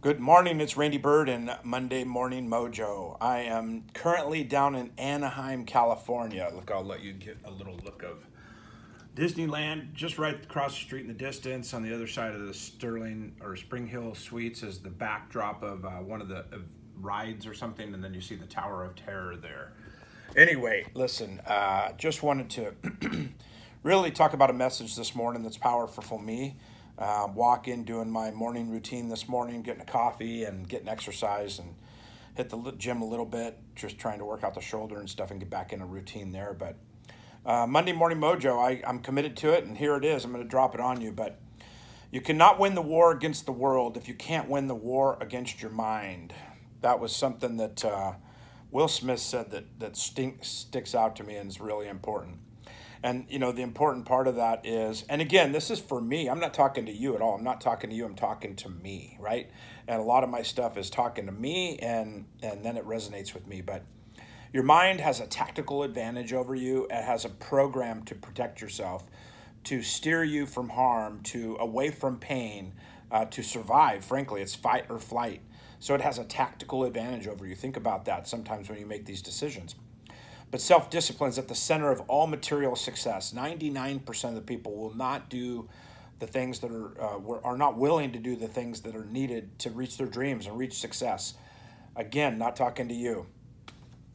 Good morning, it's Randy Byrd and Monday Morning Mojo. I am currently down in Anaheim, California. Look, I'll let you get a little look of Disneyland, just right across the street in the distance. On the other side of the Sterling or Spring Hill Suites is the backdrop of uh, one of the uh, rides or something, and then you see the Tower of Terror there. Anyway, listen, uh, just wanted to really talk about a message this morning that's powerful for me uh, walk in doing my morning routine this morning, getting a coffee and getting exercise and hit the gym a little bit, just trying to work out the shoulder and stuff and get back in a routine there. But uh, Monday Morning Mojo, I, I'm committed to it, and here it is. I'm going to drop it on you. But you cannot win the war against the world if you can't win the war against your mind. That was something that uh, Will Smith said that, that stink, sticks out to me and is really important. And you know, the important part of that is, and again, this is for me. I'm not talking to you at all. I'm not talking to you. I'm talking to me, right? And a lot of my stuff is talking to me, and and then it resonates with me. But your mind has a tactical advantage over you. It has a program to protect yourself, to steer you from harm, to away from pain, uh, to survive. Frankly, it's fight or flight. So it has a tactical advantage over you. Think about that sometimes when you make these decisions. But self discipline is at the center of all material success. 99% of the people will not do the things that are, uh, are not willing to do the things that are needed to reach their dreams and reach success. Again, not talking to you.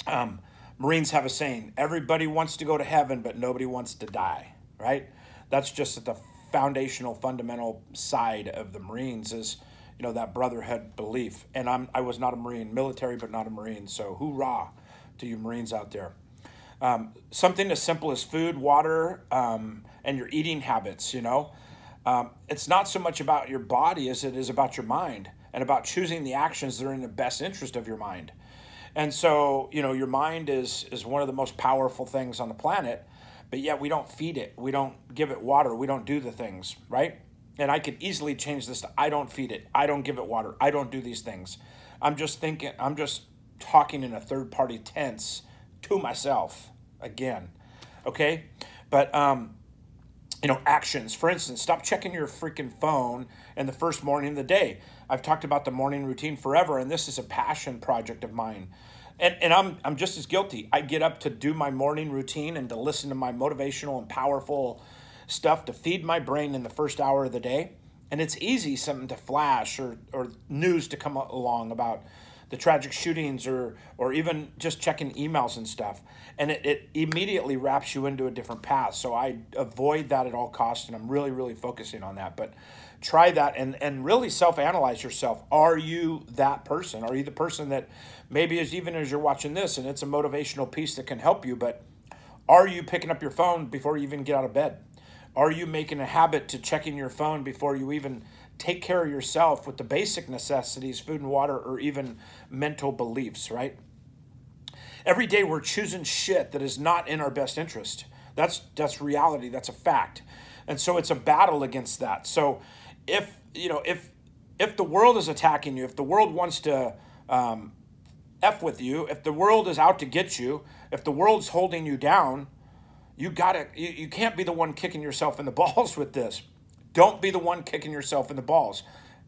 Um, Marines have a saying everybody wants to go to heaven, but nobody wants to die, right? That's just at the foundational, fundamental side of the Marines is, you know, that brotherhood belief. And I'm, I was not a Marine, military, but not a Marine. So hoorah to you Marines out there. Um, something as simple as food, water, um, and your eating habits, you know. Um, it's not so much about your body as it is about your mind and about choosing the actions that are in the best interest of your mind. And so, you know, your mind is is one of the most powerful things on the planet, but yet we don't feed it. We don't give it water. We don't do the things, right? And I could easily change this to I don't feed it. I don't give it water. I don't do these things. I'm just thinking I'm just talking in a third party tense to myself again. Okay? But, um, you know, actions. For instance, stop checking your freaking phone in the first morning of the day. I've talked about the morning routine forever, and this is a passion project of mine. And, and I'm, I'm just as guilty. I get up to do my morning routine and to listen to my motivational and powerful stuff to feed my brain in the first hour of the day. And it's easy something to flash or, or news to come along about the tragic shootings or or even just checking emails and stuff. And it, it immediately wraps you into a different path. So i avoid that at all costs and i'm really really focusing on that. But try that and and really self-analyze yourself. Are you that person? Are you the person that maybe as even as you're watching this and it's a motivational piece that can help you but are you picking up your phone before you even get out of bed? Are you making a habit to checking your phone before you even take care of yourself with the basic necessities, food and water, or even mental beliefs, right? Every day we're choosing shit that is not in our best interest. That's that's reality. That's a fact. And so it's a battle against that. So if you know if if the world is attacking you, if the world wants to um, f with you, if the world is out to get you, if the world's holding you down, you gotta you, you can't be the one kicking yourself in the balls with this. Don't be the one kicking yourself in the balls.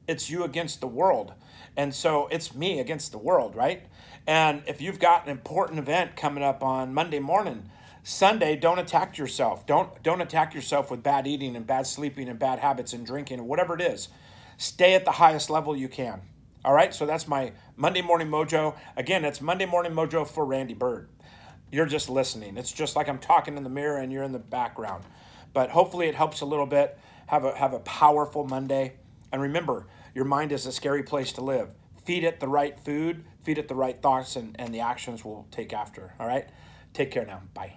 It's you against the world. And so it's me against the world, right? And if you've got an important event coming up on Monday morning, Sunday, don't attack yourself. Don't don't attack yourself with bad eating and bad sleeping and bad habits and drinking and whatever it is. Stay at the highest level you can. All right? So that's my Monday morning mojo. Again, it's Monday morning mojo for Randy Byrd. You're just listening. It's just like I'm talking in the mirror and you're in the background. But hopefully it helps a little bit. Have a, have a powerful Monday. And remember, your mind is a scary place to live. Feed it the right food, feed it the right thoughts, and, and the actions will take after. All right? Take care now. Bye.